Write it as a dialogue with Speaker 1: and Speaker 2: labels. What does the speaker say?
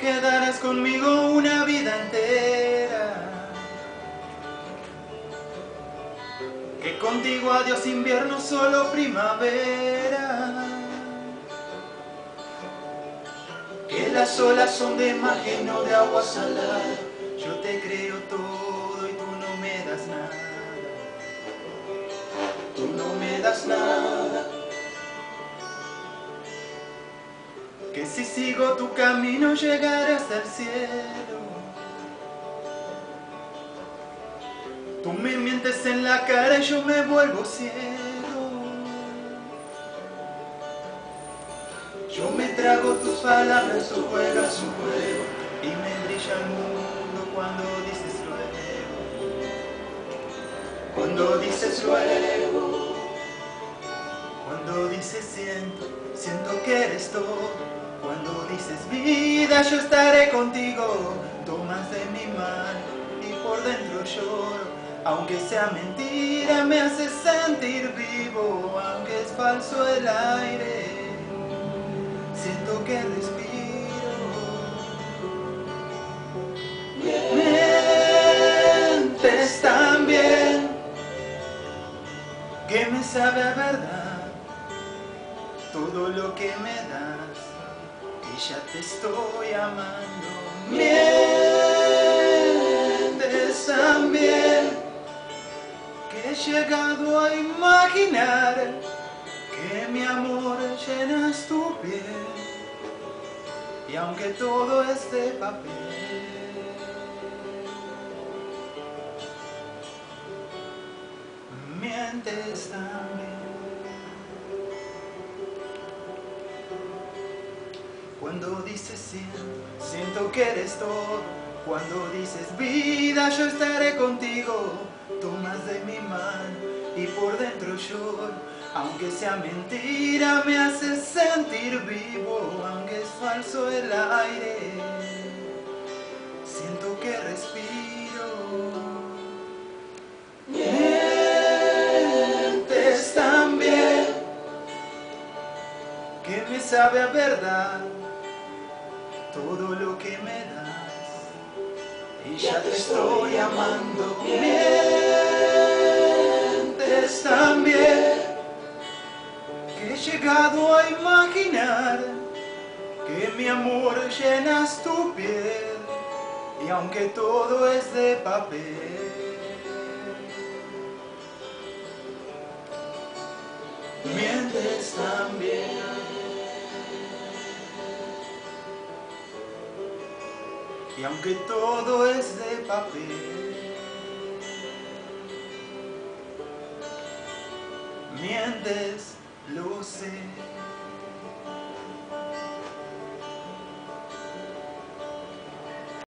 Speaker 1: quedarás conmigo una vida entera. Que contigo adiós invierno, solo primavera. Que las olas son de mar lleno de agua salada. Yo te creo todo Que si sigo tu camino llegaré hasta el cielo. Tú me mientes en la cara y yo me vuelvo ciego. Yo me trago tus palabras, tú juegas un juego y me brilla el mundo cuando dices luego. Cuando dices luego. Cuando dices siento, siento que eres todo. Cuando dices vida, yo estaré contigo. Tomas de mi mano y por dentro lloro. Aunque sea mentira, me hace sentir vivo. Aunque es falso el aire, siento que respiro. Mientes tan bien que me sabe a verdad todo lo que me das y ya te estoy amando. Mientes tan bien que he llegado a imaginar que mi amor llenas tu piel y aunque todo es de papel mientes también. Cuando dices siento, siento que eres todo. Cuando dices vida, yo estaré contigo. Tomas de mi mano y por dentro lloro. Aunque sea mentira, me hace sentir vivo. Aunque es falso el aire, siento que respiro. Mientes tan bien que me sabe a verdad todo lo que me das y ya te estoy amando. Mientes tan bien que he llegado a imaginar que mi amor llenas tu piel y aunque todo es de papel. mientes también. Y aunque todo es de papel, mientes, sé.